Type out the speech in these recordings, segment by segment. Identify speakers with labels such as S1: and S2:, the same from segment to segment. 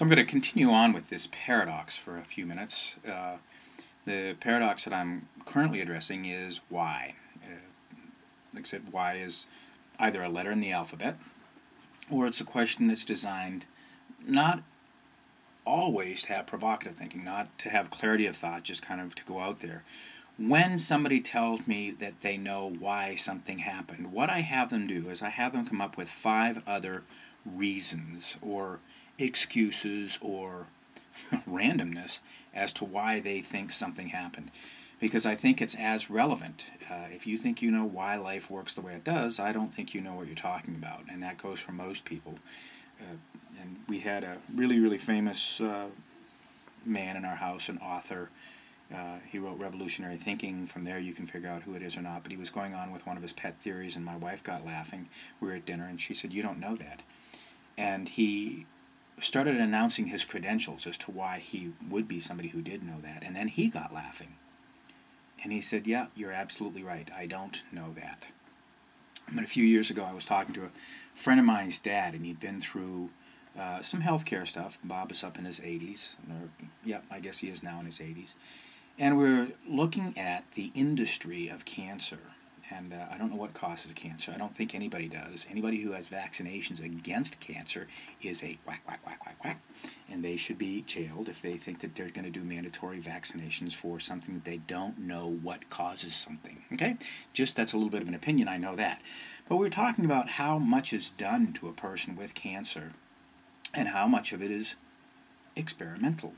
S1: So I'm going to continue on with this paradox for a few minutes. Uh, the paradox that I'm currently addressing is why. Uh, like I said, why is either a letter in the alphabet, or it's a question that's designed not always to have provocative thinking, not to have clarity of thought, just kind of to go out there. When somebody tells me that they know why something happened, what I have them do is I have them come up with five other reasons or excuses or randomness as to why they think something happened. Because I think it's as relevant. Uh, if you think you know why life works the way it does, I don't think you know what you're talking about. And that goes for most people. Uh, and we had a really, really famous uh, man in our house, an author. Uh, he wrote Revolutionary Thinking. From there, you can figure out who it is or not. But he was going on with one of his pet theories, and my wife got laughing. We were at dinner, and she said, You don't know that. And he started announcing his credentials as to why he would be somebody who did know that. And then he got laughing. And he said, Yeah, you're absolutely right. I don't know that. But a few years ago, I was talking to a friend of mine's dad, and he'd been through uh, some healthcare stuff. Bob is up in his 80s. Or, yeah, I guess he is now in his 80s. And we're looking at the industry of cancer and uh, I don't know what causes cancer. I don't think anybody does. Anybody who has vaccinations against cancer is a whack, whack, whack, whack, whack. And they should be jailed if they think that they're going to do mandatory vaccinations for something that they don't know what causes something. Okay? Just that's a little bit of an opinion, I know that. But we're talking about how much is done to a person with cancer and how much of it is experimental.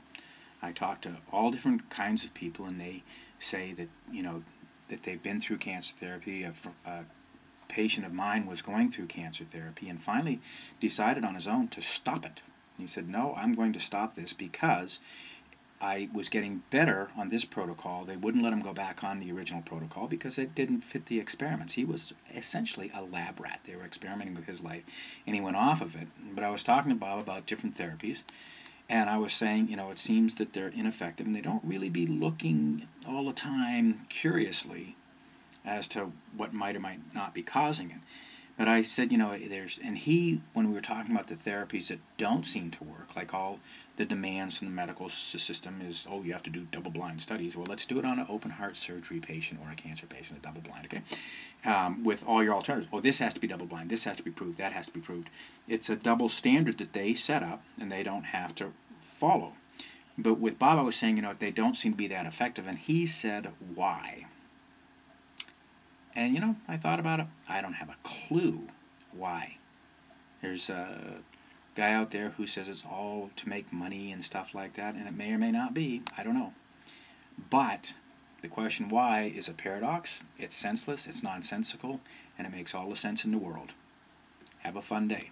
S1: I talk to all different kinds of people, and they say that, you know, that they've been through cancer therapy. A, a patient of mine was going through cancer therapy and finally decided on his own to stop it. He said, No, I'm going to stop this because I was getting better on this protocol. They wouldn't let him go back on the original protocol because it didn't fit the experiments. He was essentially a lab rat. They were experimenting with his life, and he went off of it. But I was talking to Bob about different therapies, and I was saying, you know, it seems that they're ineffective and they don't really be looking all the time curiously as to what might or might not be causing it. But I said, you know, there's, and he, when we were talking about the therapies that don't seem to work, like all the demands from the medical system is, oh, you have to do double blind studies. Well, let's do it on an open heart surgery patient or a cancer patient, a double blind, okay? Um, with all your alternatives. Oh, this has to be double blind, this has to be proved, that has to be proved. It's a double standard that they set up and they don't have to follow. But with Bob, I was saying, you know, they don't seem to be that effective, and he said, why? And, you know, I thought about it. I don't have a clue why. There's a guy out there who says it's all to make money and stuff like that, and it may or may not be. I don't know. But the question why is a paradox. It's senseless, it's nonsensical, and it makes all the sense in the world. Have a fun day.